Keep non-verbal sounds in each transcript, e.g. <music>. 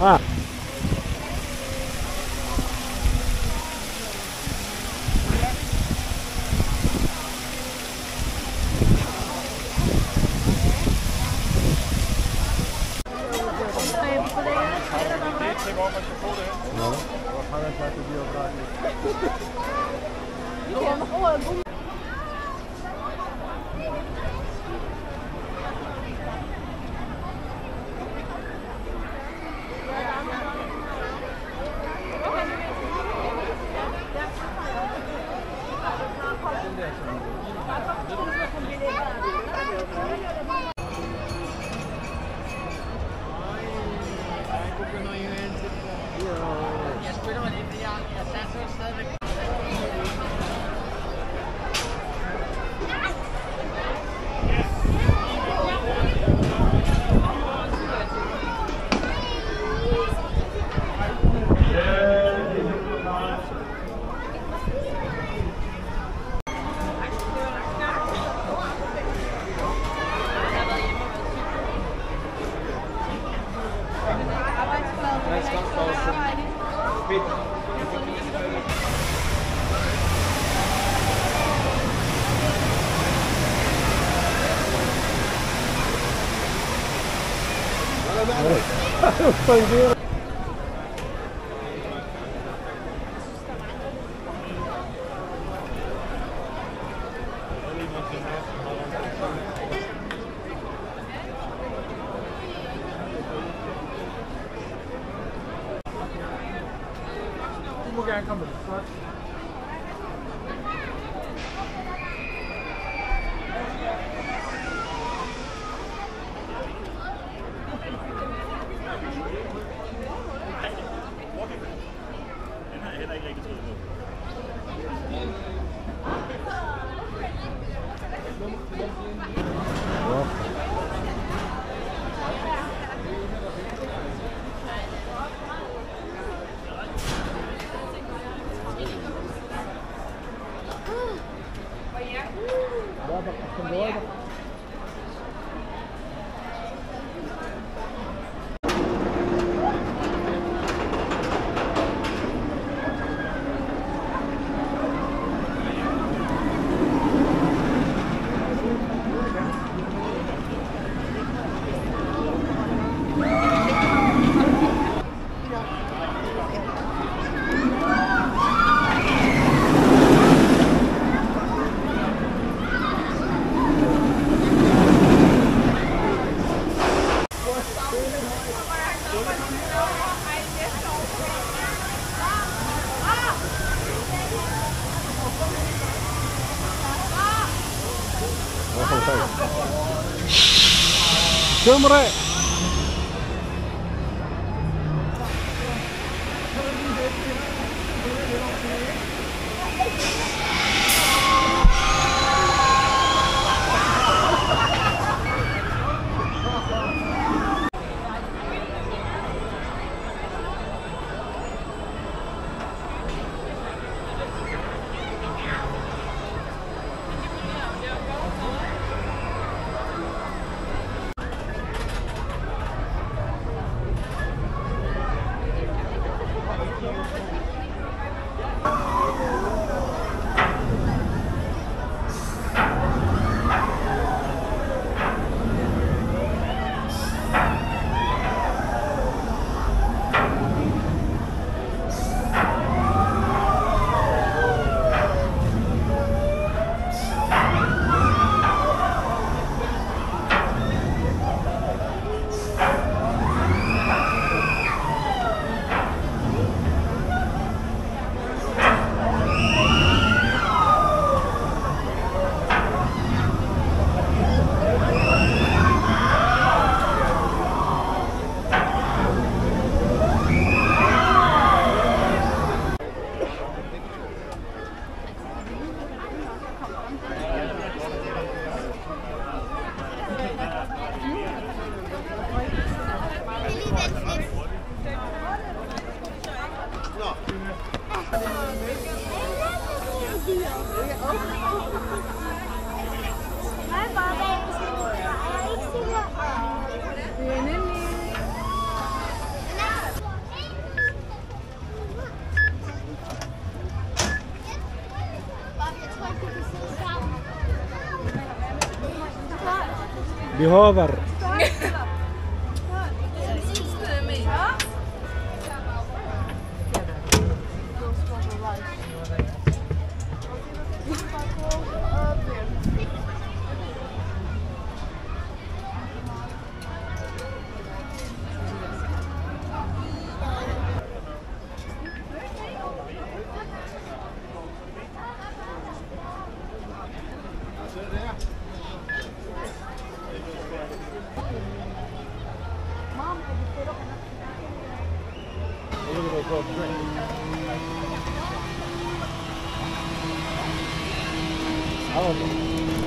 Ah. Ja. Vad fan är det för att det blir av varje? 回到林子呀。Olha <laughs> o sangueiro. 看看本科。对。تمرق. بهوفر. 아우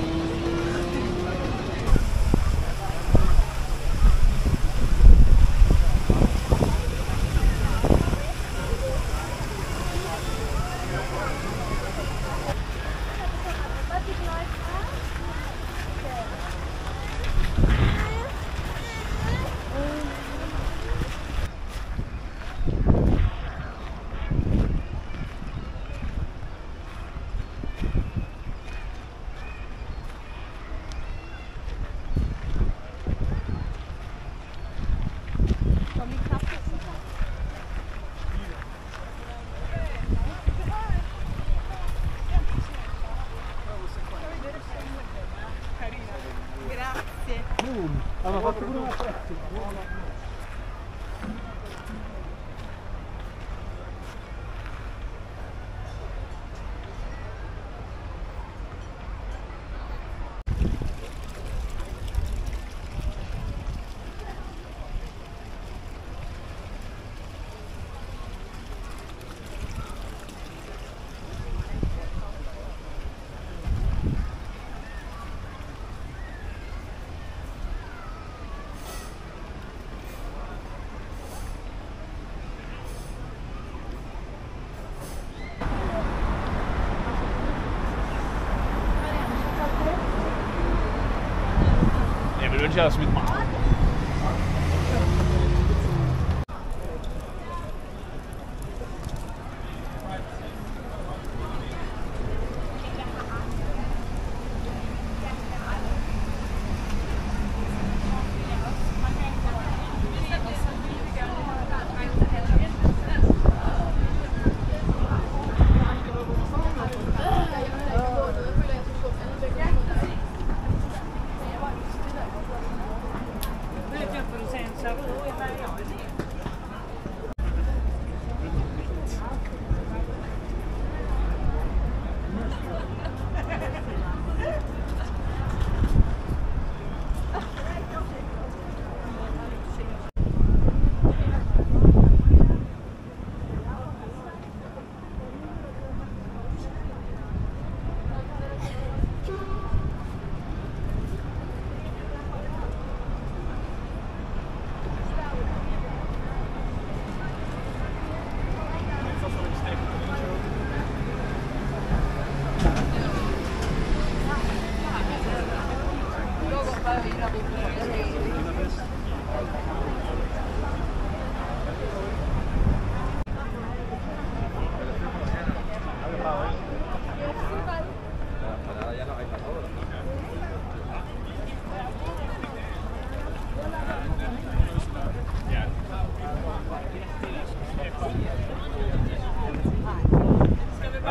Konuşacağız bir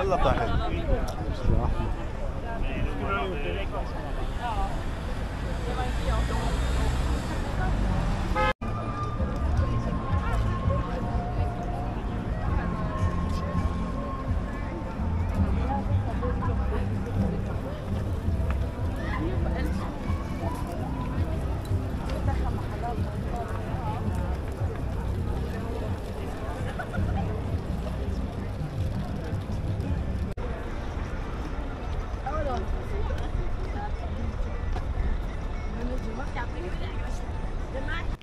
Allah Taher Thank you.